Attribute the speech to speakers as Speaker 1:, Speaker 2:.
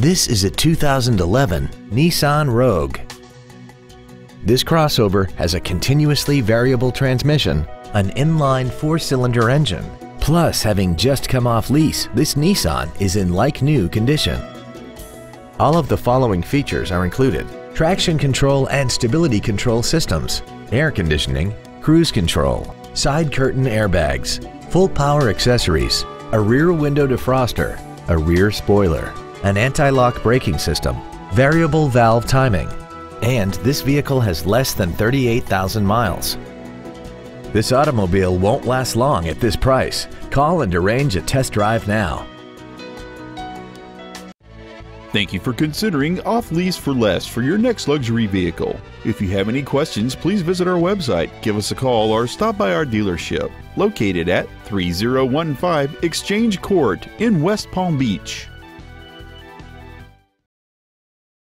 Speaker 1: This is a 2011 Nissan Rogue. This crossover has a continuously variable transmission, an inline four-cylinder engine. Plus, having just come off lease, this Nissan is in like-new condition. All of the following features are included. Traction control and stability control systems, air conditioning, cruise control, side curtain airbags, full power accessories, a rear window defroster, a rear spoiler, an anti-lock braking system, variable valve timing, and this vehicle has less than 38,000 miles. This automobile won't last long at this price. Call and arrange a test drive now.
Speaker 2: Thank you for considering off lease for less for your next luxury vehicle. If you have any questions, please visit our website, give us a call, or stop by our dealership located at 3015 Exchange Court in West Palm Beach.